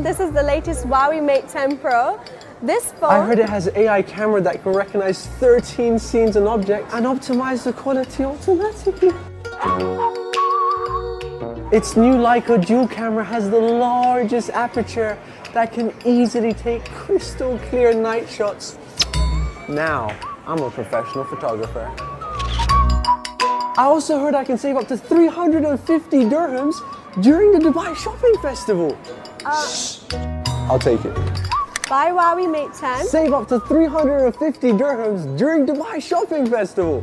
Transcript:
This is the latest Huawei Mate 10 Pro. This phone. I heard it has an AI camera that can recognize 13 scenes and objects and optimize the quality automatically. Its new Leica dual camera has the largest aperture that can easily take crystal clear night shots. Now, I'm a professional photographer. I also heard I can save up to 350 dirhams during the Dubai Shopping Festival. Uh, I'll take it. Buy Huawei Mate 10. Save up to 350 dirhams during Dubai Shopping Festival.